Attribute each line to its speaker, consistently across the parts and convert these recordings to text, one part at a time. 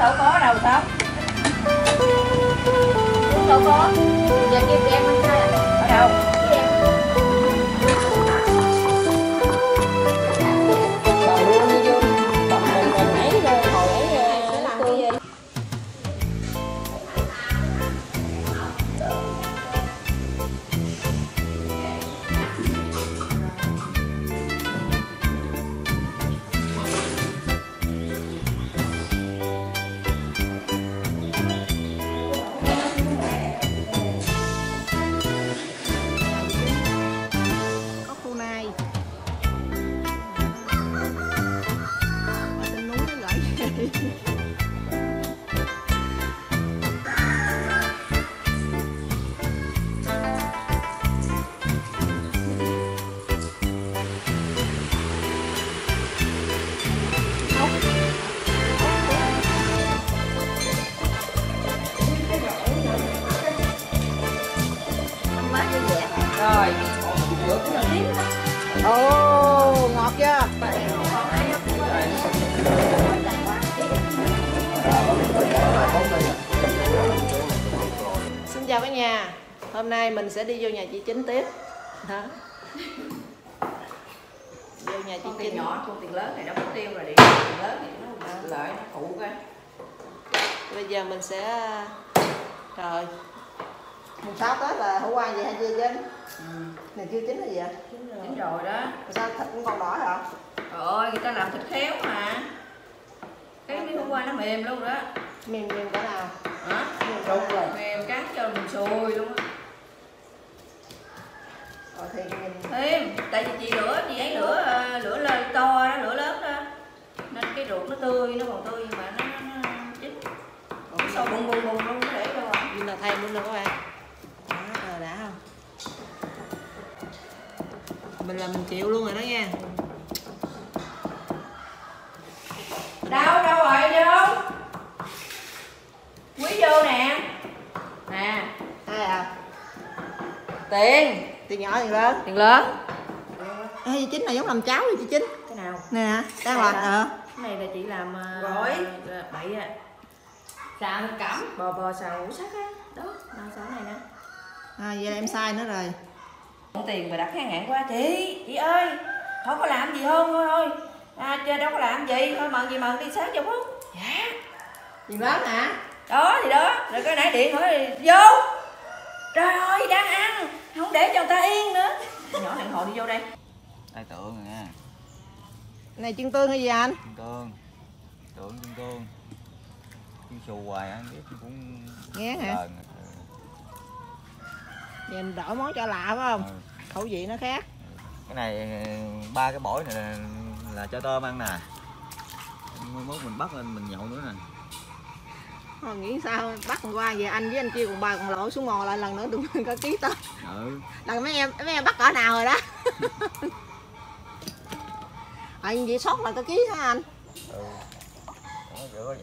Speaker 1: đâu có đâu sao
Speaker 2: chào cả nhà. Hôm nay mình sẽ đi vô nhà chị chính tiếp. Đó. Vô nhà chị
Speaker 1: con tiền
Speaker 2: chính
Speaker 1: nhỏ con tiền lớn này nó mất tiêu rồi đi tiền lớn thì nó lợi nó phụ cái
Speaker 2: bây giờ mình sẽ trời. Mùng sáu tết là hổ qua vậy hay chưa chính? Này chưa chín là gì ạ
Speaker 1: chín rồi. Đó.
Speaker 2: Sao thịt cũng còn đỏ hả?
Speaker 1: Trời ơi người ta làm thịt khéo mà. Cái miếng hôm qua nó mềm luôn đó
Speaker 2: mềm mềm cỡ nào?
Speaker 1: Hả?
Speaker 2: Mềm cỡ nào?
Speaker 1: mềm cán cho mình sùi luôn á.
Speaker 2: Rồi thì mình
Speaker 1: thêm tại vì chị lửa chị ấy lửa ờ, lửa lên to đó lửa lớn đó nên cái ruột nó tươi nó còn tươi nhưng mà nó, nó, chín. Còn cái sâu bùng bùng bùng luôn để đâu à
Speaker 2: nhưng là thêm luôn nè các bạn. Đó rồi đã không? Mình là mình chịu luôn rồi đó nha
Speaker 1: đâu đâu rồi vô quý vô nè nè
Speaker 2: ai à
Speaker 1: tiền.
Speaker 2: Tiền nhỏ tiền lớn.
Speaker 1: Tiền lớn.
Speaker 2: Ê, chị chính này giống làm cháo rồi chị chính.
Speaker 1: Cái nào?
Speaker 2: Nè nè đang làm
Speaker 1: hả?
Speaker 2: ờ.
Speaker 1: cái này là chị làm uh,
Speaker 2: Gỏi.
Speaker 1: bậy à. Xào cẩm bò bò xào ngũ sắc á. Đó làm xào này nè.
Speaker 2: À, vậy là em sai nữa rồi.
Speaker 1: Mượn tiền mà đặt cái hạn qua chị. Chị ơi không có làm gì hơn thôi thôi. À, chơi đâu có làm gì. Thôi mần gì mần đi sáng cho phút. Dạ.
Speaker 2: Tiền lớn hả?
Speaker 1: Đó thì đó. Rồi cái nãy điện hỏi vô. Trời ơi đang ăn không để cho người ta yên nữa. Nhỏ hẹn hò đi vô đây.
Speaker 3: Đây tượng rồi nha.
Speaker 2: Này chân tương hay gì anh?
Speaker 3: Chân tương. Tượng chân tương. Chứ xù hoài ăn biết cũng
Speaker 2: nghe hả? vậy mình đổi món cho lạ phải không?
Speaker 3: Ừ.
Speaker 2: khẩu vị nó khác.
Speaker 3: Cái này ba cái bổi này là, là cho tôm ăn nè. Mai mốt mình bắt lên mình nhậu nữa nè
Speaker 2: Thôi nghĩ sao? Bắt con qua về anh với anh kia cùng bà còn lội xuống mò lại lần nữa đừng có ký tên.
Speaker 3: Ừ.
Speaker 2: Lần mấy em mấy em bắt cỡ nào rồi đó? Anh vậy sót là có ký hả anh?
Speaker 3: Ừ.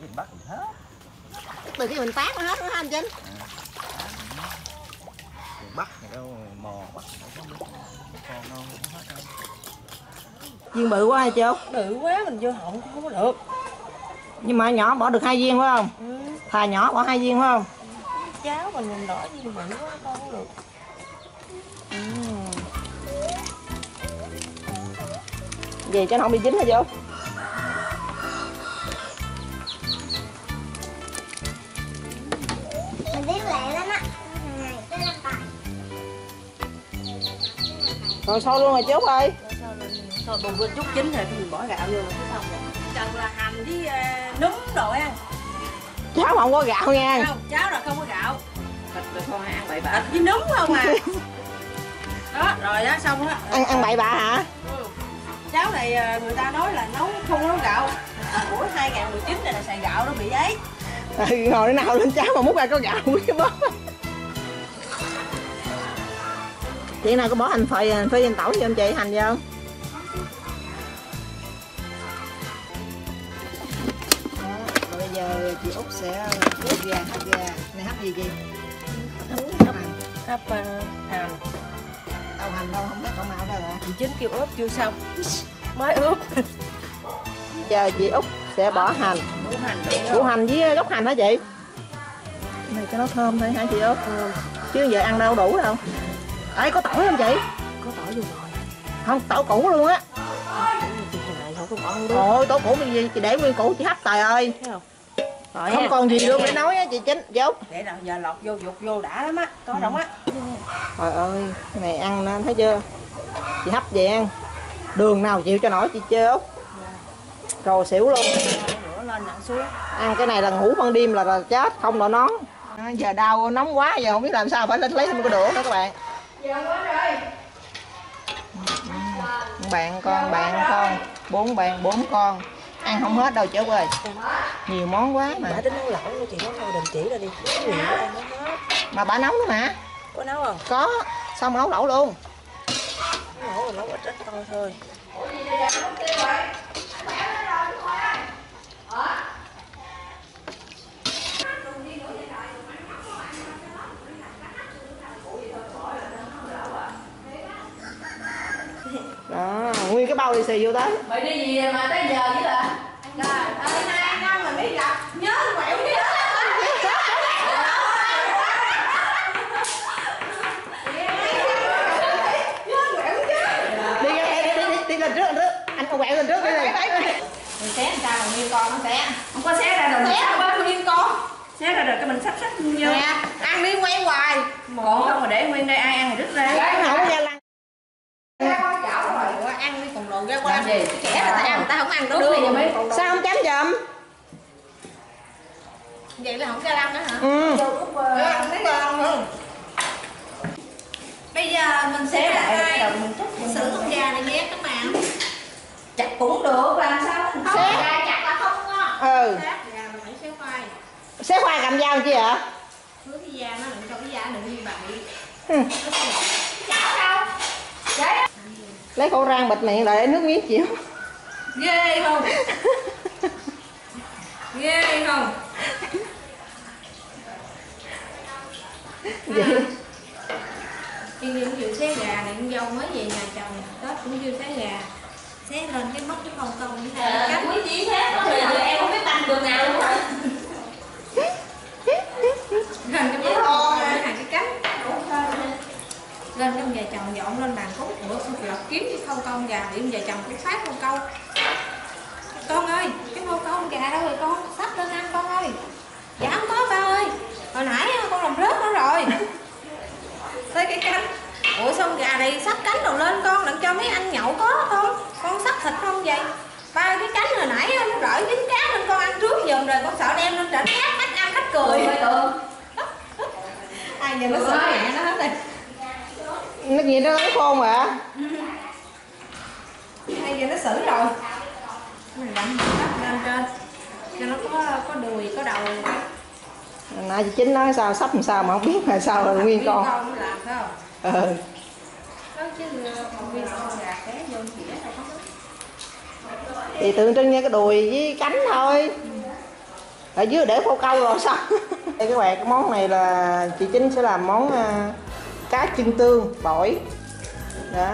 Speaker 3: Mình bắt mình hết.
Speaker 2: Từ khi mình tát nó hết hả anh chính
Speaker 3: Mình bắt này đâu mò bắt đâu có biết. Con đâu hết đâu.
Speaker 2: Viên bự quá hay chưa?
Speaker 1: Bự quá mình vô họng không có được.
Speaker 2: Nhưng mà nhỏ bỏ được hai viên phải không?
Speaker 1: Ừ.
Speaker 2: thà nhỏ bỏ hai viên phải không?
Speaker 1: Cháo mình mình đỏ như bự quá con không được.
Speaker 2: Về cho nó không bị dính hả vô?
Speaker 4: Mình biết lẹ lắm á.
Speaker 2: Rồi sôi luôn rồi chú ơi?
Speaker 1: Thôi bùng lên chút chín rồi thì mình bỏ gạo vô là cái xong rồi cần là hành với uh, núm đồ ăn
Speaker 2: cháu không có gạo nha.
Speaker 1: Không cháo là không có gạo. Thịt là con ăn bậy bạ. Thịt với núm không à. Đó rồi đó xong á.
Speaker 2: Ăn ăn bậy bạ hả?
Speaker 1: Ừ. cháo này ờ, người ta nói là nấu không nấu gạo. Của 2019 này là xài gạo nó bị ấy.
Speaker 2: Ừ, ngồi nào lên cháu mà múc ra có gạo chứ bó. Chị nào có bỏ hành phơi phơi trên tỏi cho em chị? Hành vô chị út sẽ ướp gà hấp gà này hấp gì chị hấp hành.
Speaker 1: hấp uh, hành
Speaker 2: đâu hành đâu? Không thấy cậu nào đâu hả?
Speaker 1: Chị chính kêu ướp chưa xong. Mới ướp
Speaker 2: giờ chị út sẽ bỏ hành.
Speaker 5: Củ hành
Speaker 2: củ hành với gốc hành hả chị? Này cho nó thơm thôi hả chị út? Chứ giờ ăn đâu đủ đâu. Ấy có tỏi không chị?
Speaker 5: Có tỏi vô rồi.
Speaker 2: Không tỏi củ luôn á. Ôi tỏi củ cái gì chị để nguyên củ chị hấp tài ơi.
Speaker 5: Thấy không tỏi
Speaker 2: không
Speaker 5: ha.
Speaker 2: còn gì luôn để nói á chị chính chị út.
Speaker 5: Để nào giờ lọt vô dục vô đã lắm á có rộng á.
Speaker 2: Trời ơi cái này ăn nè thấy chưa? Chị hấp vậy ăn. Đường nào chịu cho nổi chị chơi út. Rồi xỉu luôn.
Speaker 5: Nữa lên nặng xuống.
Speaker 2: Ăn cái này là ngủ ban đêm là, là chết không nổi nón. À, giờ đau nóng quá giờ không biết làm sao phải lên lấy thêm cái đũa nữa các bạn. Bạn con bạn con. Bốn bạn bốn con ăn không hết đâu chú ơi. Nhiều món quá mà.
Speaker 5: Đã tính nấu lẩu nữa chị nấu thôi đừng chỉ ra đi. Nhiều ăn nó hết.
Speaker 2: Mà bà nấu nữa mà
Speaker 5: có nấu không?
Speaker 2: Có. Xong nấu lẩu luôn?
Speaker 5: Nấu rồi nấu ít ít thôi thôi
Speaker 2: đó nguyên cái bao lì xì vô tới.
Speaker 5: Mày đi gì mà tới giờ vậy là. Trời ơi hai năm mà mới gặp. Nhớ quẹo chứ.
Speaker 2: Đi đi đi đi, đi, đi lên trước lên trước. Anh con quẹo lên trước đi. Đi
Speaker 5: mình xé làm sao mà nguyên con nó xé? Không có xé ra rồi mình sắp quá. nguyên con? Xé ra rồi cái mình sắp sắp vô.
Speaker 2: Nè ăn đi quay hoài.
Speaker 5: Còn không mà để nguyên đây ai ăn thì đứt ra.
Speaker 2: Không ra. lăn
Speaker 5: Ủa, ăn gì kẻ là ta ăn ta không ăn đúng
Speaker 2: đi
Speaker 5: đi
Speaker 2: mấy sao không chấm chậm?
Speaker 5: Vậy là không ra lăng đó hả?
Speaker 2: Ừ.
Speaker 5: Ăn mấy con luôn. Bây giờ mình sẽ mình chút xử con gà này nhé các bạn. Chặt cũng được làm sao mình
Speaker 2: Xé.
Speaker 5: gà chặt là không ngon.
Speaker 2: Ừ.
Speaker 5: Là xé khoai.
Speaker 2: Xé khoai cầm dao chi ạ
Speaker 5: với cái da nó đừng cho cái da đừng như vậy.
Speaker 2: Ừ.
Speaker 5: chảo đâu. Đấy
Speaker 2: lấy khẩu rang bịt miệng lại để nước miếng chịu.
Speaker 5: Ghê không? Ghê không?
Speaker 2: Vậy.
Speaker 5: Yên Yên vừa xé gà này con dâu mới về nhà chồng Tết cũng chưa xé gà. Xé lên cái móc cái không công như thế Cách quý chí thế. Có thể em không biết tanh đường nào luôn rồi Lên cái móc không ra hàng cái cánh Lên cái nhà chồng dọn lên bàn cút Bữa xong lọc kiếm cái không công gà Điểm nhà chồng cũng phát không câu. Con ơi cái không công gà đâu rồi con? Sắp lên ăn con ơi. Dạ không có ba ơi. Hồi nãy con làm rớt nó rồi. Tới cái cánh. Ủa xong gà này sắp cánh đầu lên con đặng cho mấy anh nhậu có không con sắp thịt không vậy. Ba cái cánh hồi nãy nó rởi dính cá nên con ăn trước giùm rồi con sợ đem lên trển khách khách ăn khách cười. Ai giờ nó sợ mẹ nó hết rồi
Speaker 2: nó gì nó lắng khôn mà.
Speaker 5: Ai giờ nó xử rồi. Mình đậm bắt lên trên. Cho nó có có đùi có đầu.
Speaker 2: Nãy chị chính nói sao sắp làm sao mà không biết là sao là nguyên con.
Speaker 5: Con nó làm phải không?
Speaker 2: Ừ.
Speaker 5: Hết.
Speaker 2: thì tượng trưng như cái đùi với cánh thôi. Ở dưới để phô câu rồi sao? Đây các bạn cái món này là chị chính sẽ làm món à, cá chân tương bổi đó.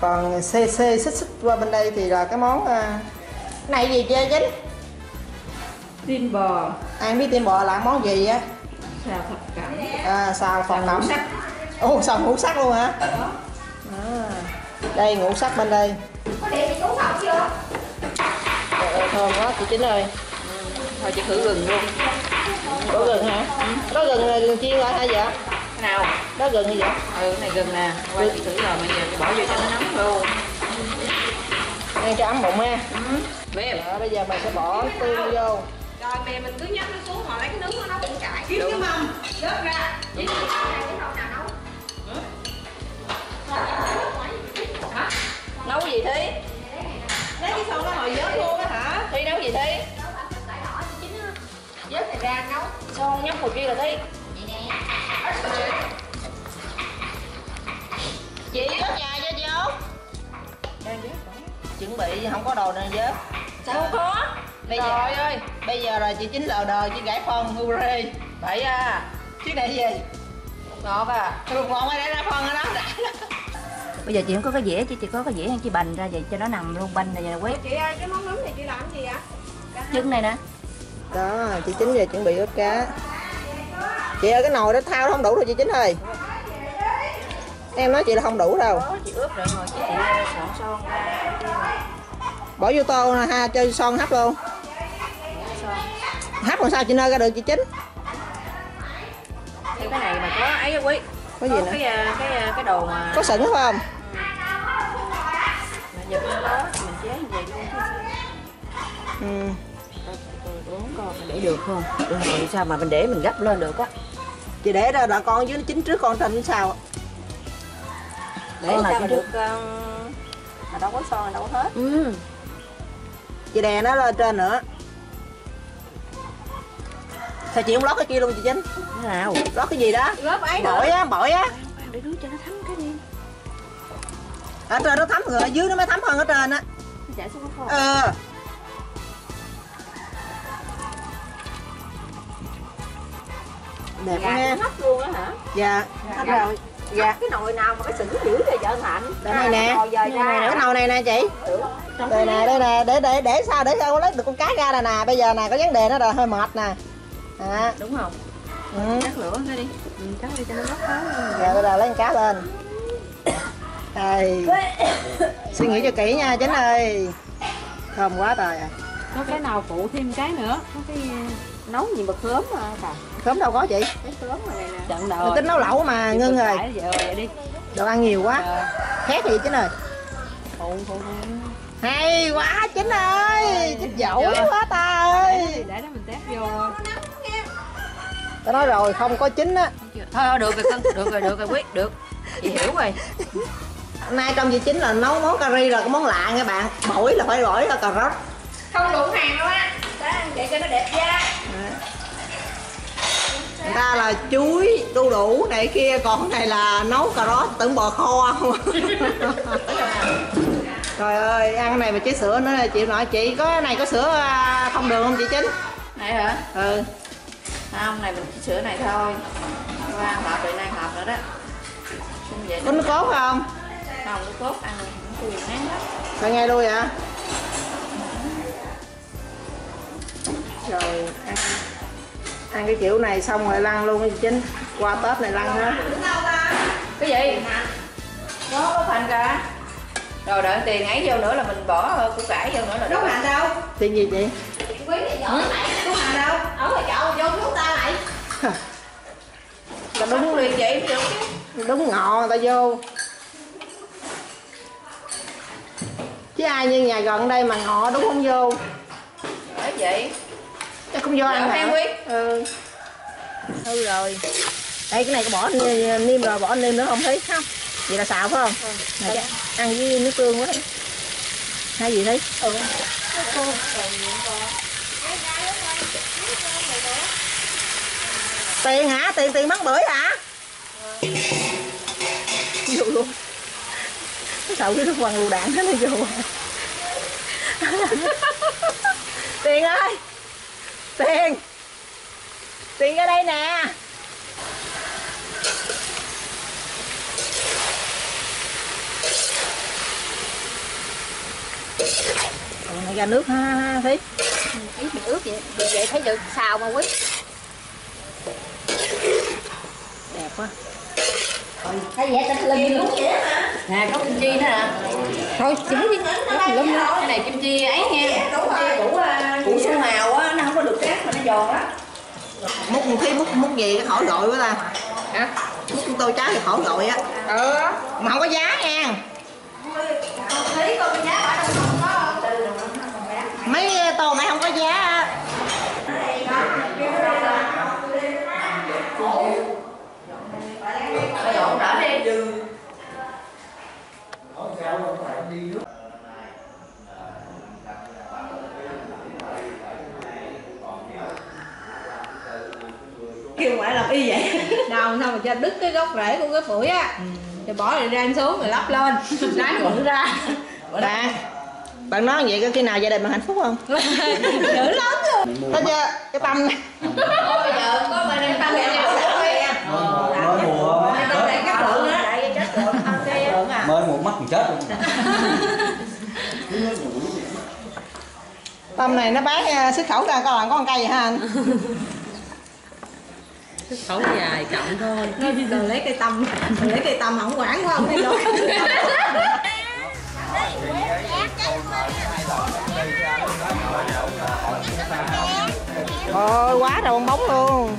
Speaker 2: Còn xê xê xích xích qua bên đây thì là cái món à, này gì chưa chính
Speaker 5: tim bò.
Speaker 2: Ai biết tim bò là món gì á?
Speaker 5: Xào thập cẩm.
Speaker 2: À, xào
Speaker 5: ngũ
Speaker 2: cẩm. ồ xào ngũ sắc luôn hả? À, đây ngũ sắc bên đây.
Speaker 5: Có để chị học chưa?
Speaker 2: Trời ơi, thơm quá chị chính ơi.
Speaker 5: Thôi chị thử gừng luôn.
Speaker 2: Có gừng hả? Có gừng là gừng chiên lại hay vậy
Speaker 5: cái nào
Speaker 2: đó gừng như vậy?
Speaker 5: Ừ cái này gừng nè. Qua chị thử rồi bây giờ chị bỏ vô cho nó nóng luôn.
Speaker 2: Ăn cho ấm bụng ha
Speaker 5: mềm
Speaker 2: Đó, bây giờ mình sẽ bỏ tương vô.
Speaker 5: Rồi mềm mình cứ nhấc nó xuống họ lấy cái nước nó nấu cũng chảy kiếm cái mâm. Rớt ra. Chỉ cái nào nấu? Hả? Nấu gì thế lấy cái xong nó hồi vớt luôn á hả? Thi nấu gì thế vớt này ra nấu. Son nhóc hồi kia là thi
Speaker 2: chuẩn bị không có đồ nên vớt
Speaker 5: sao không có?
Speaker 2: Bây giờ
Speaker 5: trời ơi.
Speaker 2: Bây giờ là chị chính lờ đờ chị gãy phân hurray
Speaker 5: vậy à.
Speaker 2: Chứ này gì?
Speaker 5: Ngọt à.
Speaker 2: Ruột ngọt ai để ra phân ở đó. Đã
Speaker 1: bây giờ chị không có cái dĩa chị chỉ có cái dĩa chị bành ra vậy cho nó nằm luôn banh này vậy quét.
Speaker 5: Chị ơi cái món nấm này chị làm gì ạ
Speaker 1: trứng này nè.
Speaker 2: Đó chị chính giờ chuẩn bị ướp cá. Chị ơi cái nồi đó thao không đủ đâu chị chính ơi. Em nói chị là không đủ đâu.
Speaker 1: Đó, chị ướp rồi ngồi chị. Soạn son ra
Speaker 2: bỏ vô tô nè ha cho son hấp luôn. Hấp làm sao chị nơi ra được chị chính?
Speaker 1: Cái này mà có ấy á quý.
Speaker 2: Có gì
Speaker 1: có
Speaker 2: nữa?
Speaker 1: cái à, cái à, cái đồ mà
Speaker 2: có phải không?
Speaker 1: Mà giật đó mình chế như vậy luôn.
Speaker 2: Ừ.
Speaker 1: uống con mình để được không? Được rồi sao mà mình để mình gấp lên được á?
Speaker 2: Chị để ra đợi con dưới nó chín trước con trên sao?
Speaker 1: Để
Speaker 2: Con nào
Speaker 1: sao mà được? mà đâu có son đâu hết.
Speaker 2: Ừ. chị đè nó lên trên nữa. Sao chị không lót cái kia luôn chị chính?
Speaker 1: Nào?
Speaker 2: Lót cái gì đó?
Speaker 1: Gấp ấy
Speaker 2: bổi á bổi á.
Speaker 1: Để đứa cho nó thấm cái đi.
Speaker 2: Ở trên nó thấm rồi ở dưới nó mới thấm hơn ở trên á.
Speaker 1: Chảy xuống
Speaker 2: ờ. Đẹp quá
Speaker 1: gà
Speaker 2: nha.
Speaker 1: cũng hấp luôn á hả?
Speaker 2: Dạ. Hết rồi
Speaker 1: dạ. Cái nồi nào mà cái sừng dữ vậy vợ hạnh
Speaker 2: đây này nè. Cái nồi này nè chị. Đây nè đây nè. Để để để sao? Để sao? Lấy được con cá ra nè nè. Bây giờ nè có vấn đề nó là hơi mệt nè. À,
Speaker 1: đúng không?
Speaker 2: Ừ.
Speaker 1: cắt lửa cái đi. Ừ, cắt đi cho nó bốc khói
Speaker 2: giờ bây giờ lấy con cá lên. Đây. Suy nghĩ cho kỹ nha chính ơi. Thơm quá trời à
Speaker 5: có cái nào phụ thêm cái nữa? Có cái
Speaker 1: nấu gì mà khóm mà bà
Speaker 2: khóm đâu có chị?
Speaker 1: Cái khóm mà này nè.
Speaker 5: Trận đầu
Speaker 2: tính nấu lẩu mà ngưng rồi.
Speaker 5: đi.
Speaker 2: Đồ ăn nhiều quá. Khét gì chính ơi
Speaker 5: phụ phụ
Speaker 2: hay quá chính ơi. Chính giỏi quá ta ơi.
Speaker 5: Để đó mình tép vô.
Speaker 2: Tao nói rồi không có chính á.
Speaker 1: Thôi được rồi cưng được rồi được rồi quyết được. Chị hiểu rồi.
Speaker 2: Nay trong chị chính là nấu món cà ri là cái món lạ nha bạn. Bổi là phải gỏi là cà rốt
Speaker 5: không đủ hàng đâu á. Ăn vậy cho nó đẹp da.
Speaker 2: Người ta là chuối đu đủ này kia còn này là nấu cà rốt tưởng bò kho không? Trời ơi ăn này mà chế sữa nữa là chịu nổi. Chị có này có sữa à, không đường không chị chính?
Speaker 1: Này hả?
Speaker 2: Ừ.
Speaker 1: Không này mình chỉ sữa này thôi. Qua hộp rồi nay hộp nữa đó. Vậy
Speaker 2: có nước cốt không?
Speaker 1: Không có cốt ăn cũng tùy ngán lắm.
Speaker 2: Thôi ngay luôn vậy rồi ăn. Ăn cái kiểu này xong rồi lăn luôn chính. Qua tết này lăn hết.
Speaker 1: Cái gì? Có có thành cả. Rồi đợi tiền ấy vô nữa là mình bỏ ờ, củ cải vô nữa là đúng
Speaker 5: hành đâu?
Speaker 2: Tiền gì chị?
Speaker 5: Quý này giỏi mày có hành đâu? Ở ngoài chợ vô chúng ta lại.
Speaker 1: Là đúng. liền vậy được chứ.
Speaker 2: Đúng ngọ người ta vô. Chứ ai như nhà gần đây mà ngọ đúng không vô?
Speaker 1: Bởi vậy
Speaker 2: không vô ăn
Speaker 1: Dạ,
Speaker 2: hả?
Speaker 1: em quý.
Speaker 2: ừ. Hư rồi. Đây cái này có bỏ ni- niêm rồi bỏ niêm nữa không thấy không. Vậy là xào phải không? Này chắc ăn với nước tương quá hay gì thấy ừ. tiền hả? Tiền tiền bán bưởi hả? Vô luôn. Sầu cái nước quăng lựu đạn hết nó vô? Tiền ơi tiền tiền ở đây nè Ủa, này ra nước ha, ha Thí
Speaker 1: ý mình ướp vậy vậy, vậy thấy được xào mà quý
Speaker 2: đẹp quá
Speaker 1: thấy vậy tao linh luôn nè có kim chi nữa nè thôi chỉ đi lum cái này kim chi ấy nha kim chi củ à, củ hào á nó không có được cát mà nó giòn á
Speaker 2: múc một khi múc múc gì cái khỏi gọi quá ta?
Speaker 1: Hả?
Speaker 2: Múc cái tô trái thì khỏi gọi á.
Speaker 1: Ừ.
Speaker 2: Mà không có giá nha. Mấy tô này không có giá á.
Speaker 1: bây giờ ổn đỡ đi
Speaker 5: kêu ngoại làm y vậy. Đâu sao mà cho đứt cái gốc rễ của cái bưởi á? Rồi bỏ lại rang xuống rồi lắp lên. Ráng bự ra.
Speaker 2: Bạn bạn nói vậy có khi nào gia đình bạn hạnh phúc không?
Speaker 5: Dữ lắm rồi
Speaker 2: thấy chưa cái tâm này.
Speaker 1: Giờ có
Speaker 3: mới mùa
Speaker 1: à.
Speaker 3: Mới mùa chết. luôn.
Speaker 2: Tôm này nó bán à, xuất khẩu ra coi là có con cây vậy ha anh
Speaker 1: khẩu dài cộng thôi.
Speaker 5: Rồi lấy cây tăm. Rồi lấy cây tăm không quản quá không? Đi đâu
Speaker 2: ôi quá trời bong bóng luôn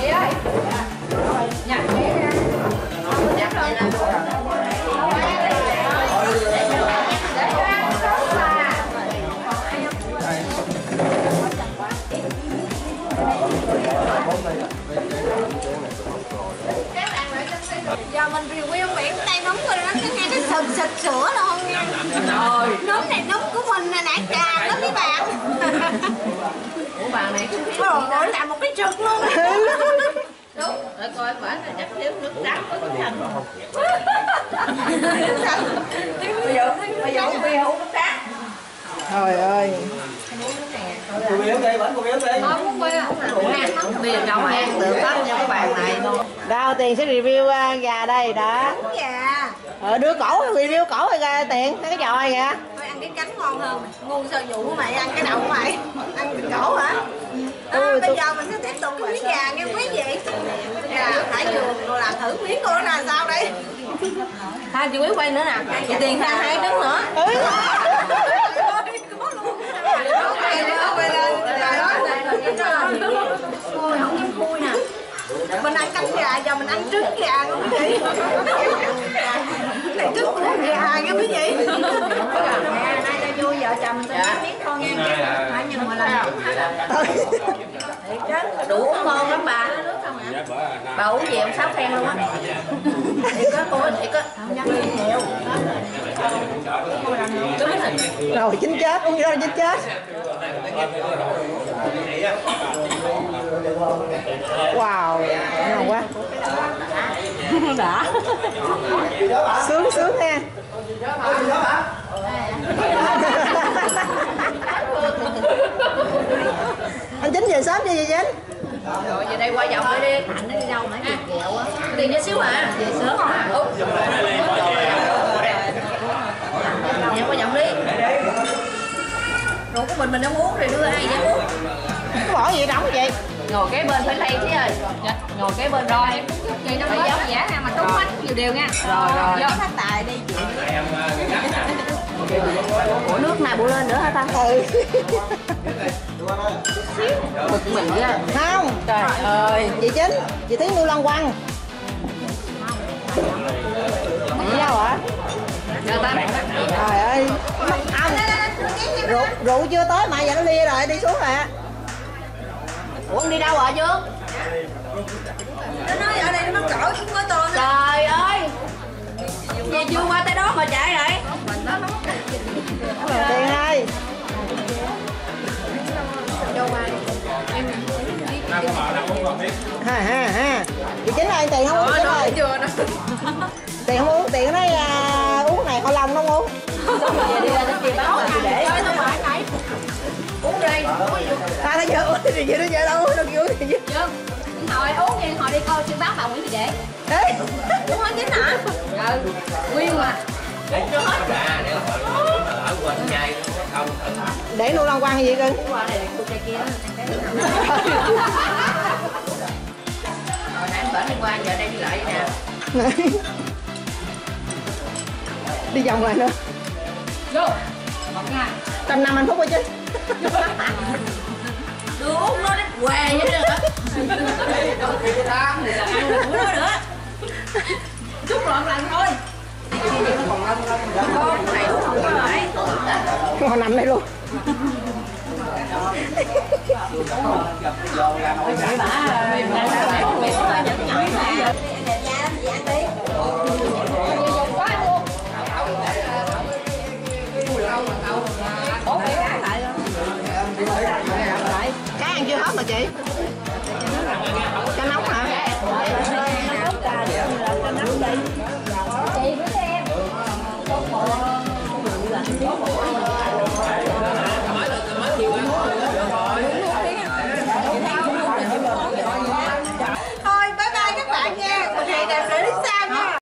Speaker 4: chị
Speaker 2: ơi
Speaker 5: sữa luôn nha Rồi Nấm này nấm của mình nè nãy trà đó mấy bạn.
Speaker 1: Ủa bà này cũng biết
Speaker 5: Rồi làm một cái trực luôn.
Speaker 1: Đúng, để coi quả là chắc thiếu nước đắng có cái thành Bây giờ, bây giờ bây giờ uống nước đắng
Speaker 2: trời ơi
Speaker 3: cô biếu đi bánh cô biếu đi
Speaker 1: Bia đâu mà ăn được hết nha các bạn này.
Speaker 2: Đâu tiền sẽ review à, gà đây đó.
Speaker 5: Dạ
Speaker 2: ờ đưa cổ review cổ rồi ra tiền thấy cái trò kìa
Speaker 5: Thôi ăn cái cánh ngon hơn. Ngu sơ dụ của mày ăn cái đầu của mày? Ăn cái cổ hả? À,
Speaker 2: Ôi,
Speaker 5: bây
Speaker 2: tôi-
Speaker 5: giờ mình sẽ tiếp tục cái miếng gà nghe quý vị. Gà thải trường rồi làm thử miếng coi nó là sao đây?
Speaker 1: Hai chị quý quay nữa nè. Chị tiền ra hai trứng nữa
Speaker 2: ừ.
Speaker 5: Ôi, không dám khui nè mình ăn cánh gà, giờ mình ăn trứng gà luôn quý vị Này trứng của gà nha quý vị Nay cho vui vợ chồng tôi
Speaker 1: Dạ.
Speaker 5: miếng con nghe Phải nhưng mà là
Speaker 1: Đủ uống ngon lắm bà. Bà uống gì ông sáu phen luôn á. Thì có cô thì có Không dám uống nhiều.
Speaker 2: Rồi chín chết uống gì đó chín chết wow ngon quá.
Speaker 1: Đã.
Speaker 2: Sướng sướng ha. Anh chính về sớm chưa vậy chính
Speaker 1: Rồi về đây qua vòng đi. Hạnh nó đi đâu nãy giờ kẹo á Tiền cho xíu à Về sớm à Nhà qua vòng đi. Rồi của mình mình không uống rồi đưa ai dám uống
Speaker 2: bỏ gì đóng vậy
Speaker 1: Ngồi kế bên phải lay chứ ơi. Ngồi kế bên rồi
Speaker 5: Chị nó mới giống giả nè mà trúng bánh nhiều điều nha.
Speaker 1: Rồi rồi.
Speaker 5: Vô phát tài đi
Speaker 1: Ủa nước này bù lên nữa hả ta?
Speaker 2: Ừ.
Speaker 1: Bực mình á
Speaker 2: không.
Speaker 1: Trời ơi.
Speaker 2: Chị chính chị thấy nuôi lăng quăng gì đâu hả?
Speaker 1: Ta
Speaker 2: trời ơi. Ông rượu rượu chưa tới mà giờ nó lia rồi đi xuống rồi
Speaker 1: Ủa đi đâu rồi Dương
Speaker 5: Nó nói ở đây nó cỡ cũng có to
Speaker 1: Trời ơi! Về Dương qua tới đó mà chạy rồi
Speaker 2: tiền ơi ha ha ha. Chị chính ơi tiền không uống chính ơi
Speaker 5: chưa
Speaker 2: tiền không uống tiền nó nói à, uống này hoa long nó không uống.
Speaker 1: Về đi ra tới kia báo đi
Speaker 2: ta nó giờ uống thì gì nó giờ đâu uống được uống thì gì
Speaker 5: Dương Hồi uống gì hồi đi coi trên báo bà Nguyễn Thị Đệ.
Speaker 2: Ê,
Speaker 5: Uống hết chính hả?
Speaker 1: Ừ Nguyên mà.
Speaker 2: Để nuôi lăng quăng hay gì cưng
Speaker 1: Qua này cô trai kia. Rồi nãy anh bển đi qua giờ đây đi lại nè.
Speaker 2: Đi vòng lại nữa.
Speaker 5: Vô. Một ngày.
Speaker 2: Trăm năm hạnh phúc rồi chứ
Speaker 1: Đưa uống nó đến què vậy đó. Hả
Speaker 5: Ủa nữa nữa Chút lộn lần thôi.
Speaker 1: Con này uống không có lại
Speaker 2: hoa nằm đây luôn